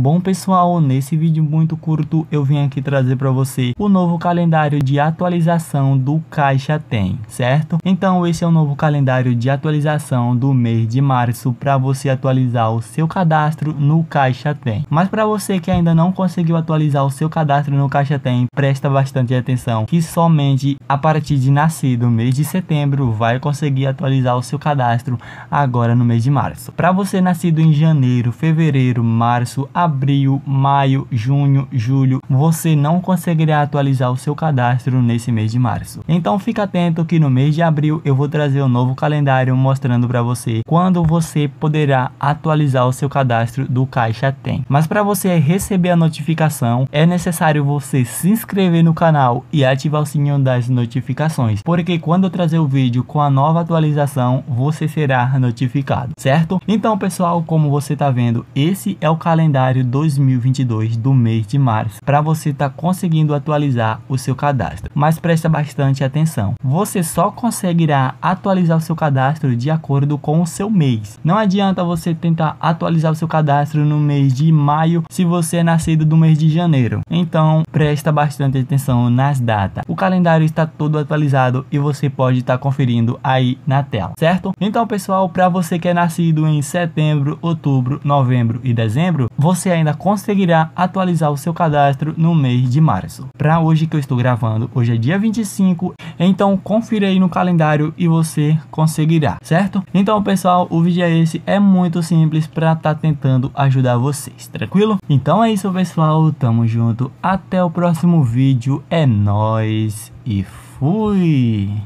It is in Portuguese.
Bom pessoal, nesse vídeo muito curto eu vim aqui trazer para você o novo calendário de atualização do Caixa Tem, certo? Então esse é o novo calendário de atualização do mês de março para você atualizar o seu cadastro no Caixa Tem. Mas para você que ainda não conseguiu atualizar o seu cadastro no Caixa Tem, presta bastante atenção que somente a partir de nascido, mês de setembro, vai conseguir atualizar o seu cadastro agora no mês de março. Para você nascido em janeiro, fevereiro, março, abril, maio, junho, julho, você não conseguirá atualizar o seu cadastro nesse mês de março. Então fica atento que no mês de abril eu vou trazer um novo calendário mostrando para você quando você poderá atualizar o seu cadastro do Caixa Tem. Mas para você receber a notificação, é necessário você se inscrever no canal e ativar o sininho das notificações, porque quando eu trazer o vídeo com a nova atualização, você será notificado, certo? Então pessoal, como você está vendo, esse é o calendário 2022 do mês de março, para você estar tá conseguindo atualizar o seu cadastro. Mas presta bastante atenção, você só conseguirá atualizar o seu cadastro de acordo com o seu mês. Não adianta você tentar atualizar o seu cadastro no mês de maio se você é nascido do mês de janeiro. Então presta bastante atenção nas datas. O calendário está todo atualizado e você pode estar tá conferindo aí na tela, certo? Então pessoal, para você que é nascido em setembro, outubro, novembro e dezembro, você ainda conseguirá atualizar o seu cadastro no mês de março. Para hoje que eu estou gravando, hoje é dia 25, então confira aí no calendário e você conseguirá, certo? Então pessoal, o vídeo é esse, é muito simples para estar tá tentando ajudar vocês, tranquilo? Então é isso pessoal, tamo junto, até o próximo vídeo, é nóis e fui!